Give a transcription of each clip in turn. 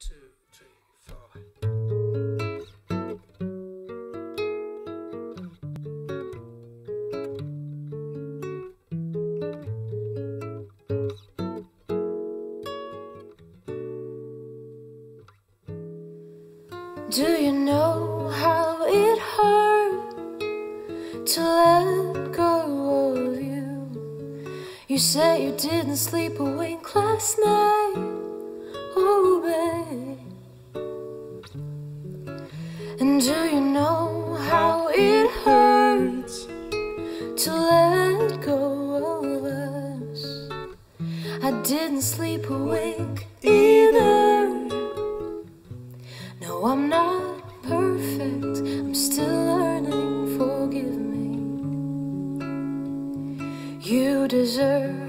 two, three, four. Do you know how it hurt to let go of you? You said you didn't sleep a wink last night, And do you know how it hurts to let go of us? I didn't sleep a wink either. No, I'm not perfect. I'm still learning. Forgive me. You deserve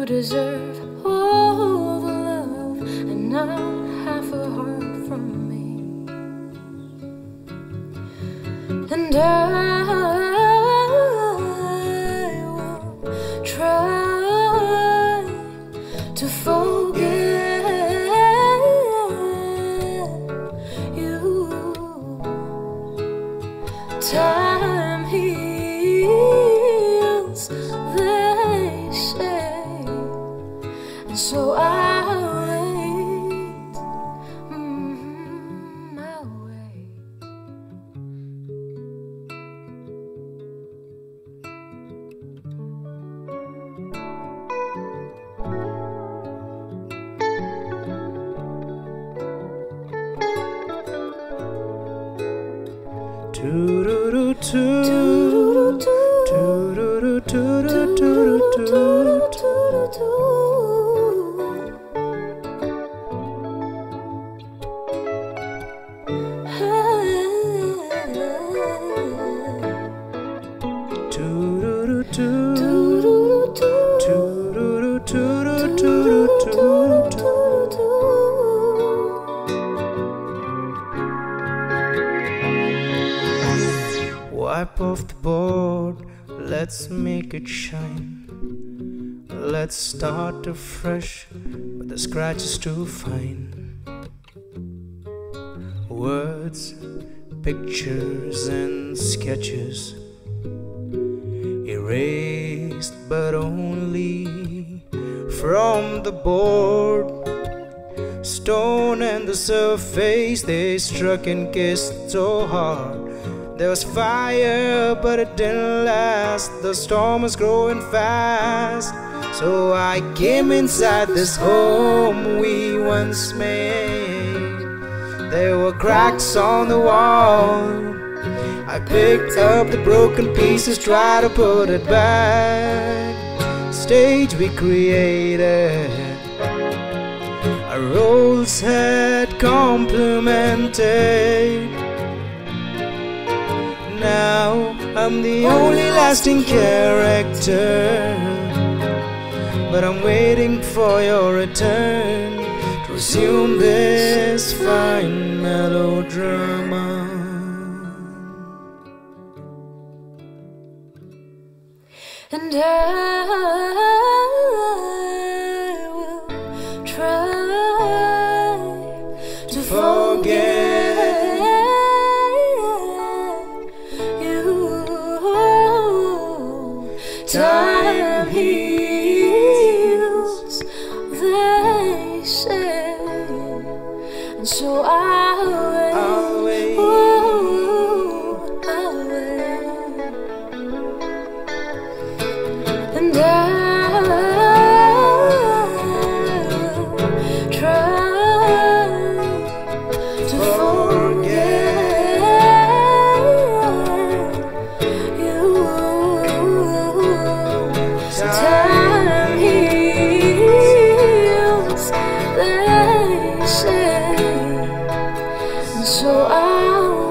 You deserve all the love and not half a heart from me. And I so I'll wait. Mhm, I'll wait. Toodaloo-doo. Toodaloo-doo-doo-doo-doo-doo-doo. Off the board, let's make it shine. Let's start afresh, but the scratch is too fine. Words, pictures, and sketches erased, but only from the board. Stone and the surface they struck and kissed so hard. There was fire, but it didn't last. The storm was growing fast. So I came inside this home we once made. There were cracks on the wall. I picked up the broken pieces, tried to put it back. Stage we created. Our roles had complemented. Now I'm the only lasting character. But I'm waiting for your return to resume this fine melodrama. And I will try to forget Time. heals, so I